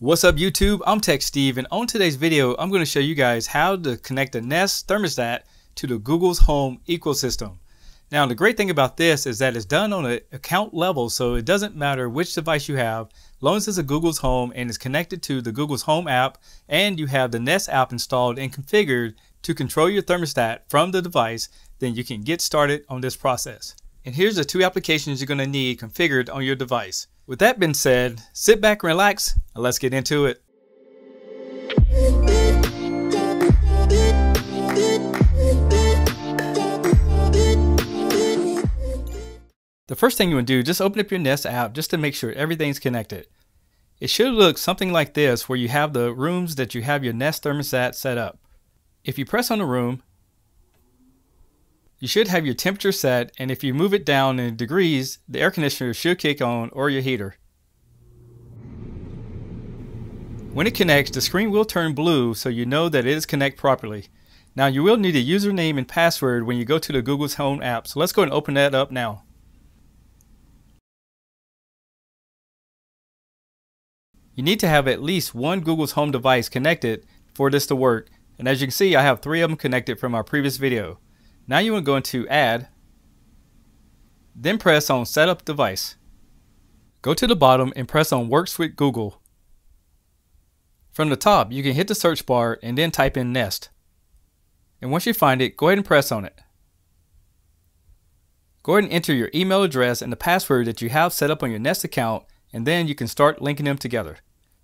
What's up YouTube? I'm Tech Steve and on today's video I'm going to show you guys how to connect the Nest thermostat to the Google's Home ecosystem. Now the great thing about this is that it's done on an account level so it doesn't matter which device you have long as it's a Google's Home and is connected to the Google's Home app and you have the Nest app installed and configured to control your thermostat from the device then you can get started on this process. And here's the two applications you're going to need configured on your device. With that being said, sit back and relax and let's get into it. The first thing you want to do, just open up your Nest app just to make sure everything's connected. It should look something like this where you have the rooms that you have your Nest thermostat set up. If you press on the room, you should have your temperature set and if you move it down in degrees, the air conditioner should kick on or your heater. When it connects, the screen will turn blue so you know that it is connected properly. Now you will need a username and password when you go to the Google's Home app. So let's go and open that up now. You need to have at least one Google's Home device connected for this to work. And as you can see, I have three of them connected from our previous video. Now you want to go into Add, then press on Setup Device. Go to the bottom and press on Works with Google. From the top, you can hit the search bar and then type in Nest. And once you find it, go ahead and press on it. Go ahead and enter your email address and the password that you have set up on your Nest account, and then you can start linking them together.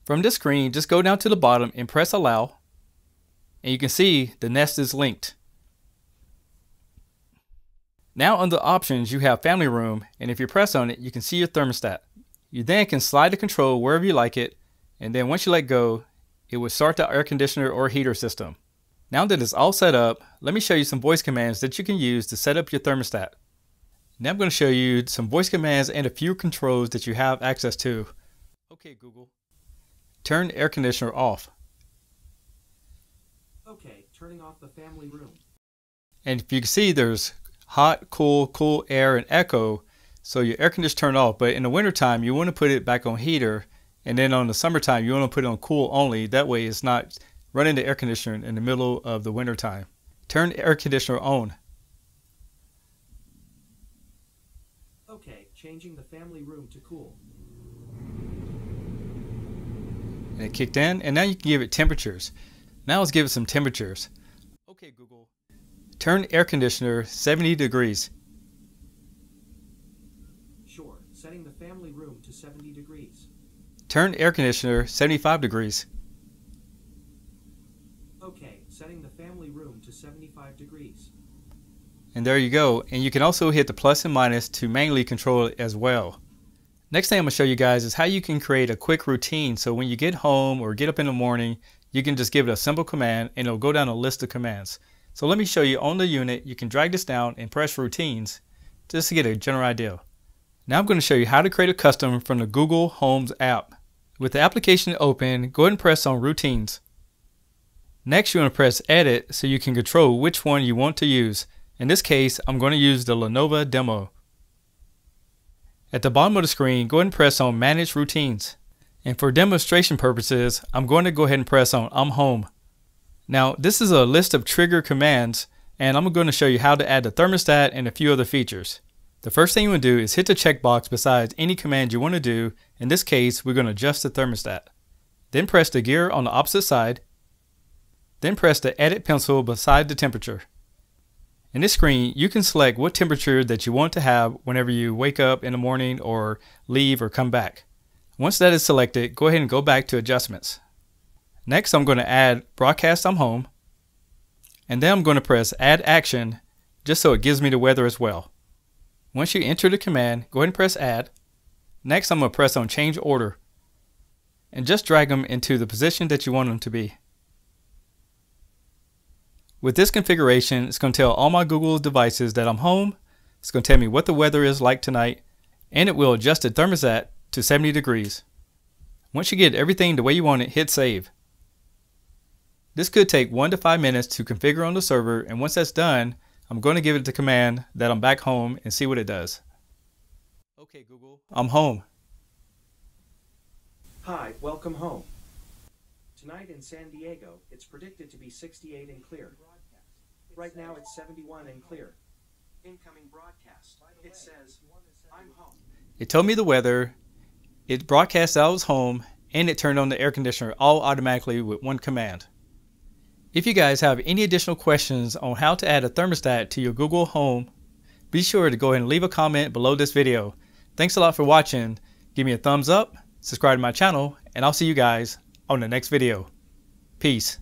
From this screen, just go down to the bottom and press Allow, and you can see the Nest is linked. Now under options, you have family room, and if you press on it, you can see your thermostat. You then can slide the control wherever you like it, and then once you let go, it will start the air conditioner or heater system. Now that it's all set up, let me show you some voice commands that you can use to set up your thermostat. Now I'm going to show you some voice commands and a few controls that you have access to. Okay Google, turn air conditioner off. Okay, turning off the family room. And if you can see there's hot, cool, cool air, and echo. So your air conditioner turned off. But in the wintertime, you want to put it back on heater. And then on the summertime, you want to put it on cool only. That way it's not running the air conditioner in the middle of the wintertime. Turn the air conditioner on. Okay, changing the family room to cool. And it kicked in. And now you can give it temperatures. Now let's give it some temperatures. Okay, Google. Turn air conditioner 70 degrees. Sure, setting the family room to 70 degrees. Turn air conditioner 75 degrees. Okay, setting the family room to 75 degrees. And there you go. And you can also hit the plus and minus to manually control it as well. Next thing I'm going to show you guys is how you can create a quick routine. So when you get home or get up in the morning, you can just give it a simple command and it'll go down a list of commands. So let me show you on the unit, you can drag this down and press routines just to get a general idea. Now I'm going to show you how to create a custom from the Google Homes app. With the application open, go ahead and press on routines. Next you want to press edit so you can control which one you want to use. In this case, I'm going to use the Lenovo demo. At the bottom of the screen, go ahead and press on manage routines. And for demonstration purposes, I'm going to go ahead and press on I'm home. Now, this is a list of trigger commands, and I'm going to show you how to add the thermostat and a few other features. The first thing you want to do is hit the checkbox besides any command you want to do. In this case, we're going to adjust the thermostat. Then press the gear on the opposite side. Then press the edit pencil beside the temperature. In this screen, you can select what temperature that you want to have whenever you wake up in the morning or leave or come back. Once that is selected, go ahead and go back to adjustments. Next, I'm going to add broadcast I'm home. And then I'm going to press add action just so it gives me the weather as well. Once you enter the command, go ahead and press add. Next, I'm going to press on change order and just drag them into the position that you want them to be. With this configuration, it's going to tell all my Google devices that I'm home. It's going to tell me what the weather is like tonight, and it will adjust the thermostat to 70 degrees. Once you get everything the way you want it, hit save. This could take one to five minutes to configure on the server, and once that's done, I'm going to give it the command that I'm back home and see what it does. Okay, Google, I'm home. Hi, welcome home. Tonight in San Diego, it's predicted to be 68 and clear. Right now it's 71 and clear. Incoming broadcast. It says, I'm home. It told me the weather, it broadcast that I was home, and it turned on the air conditioner all automatically with one command. If you guys have any additional questions on how to add a thermostat to your Google Home, be sure to go ahead and leave a comment below this video. Thanks a lot for watching. Give me a thumbs up, subscribe to my channel, and I'll see you guys on the next video. Peace.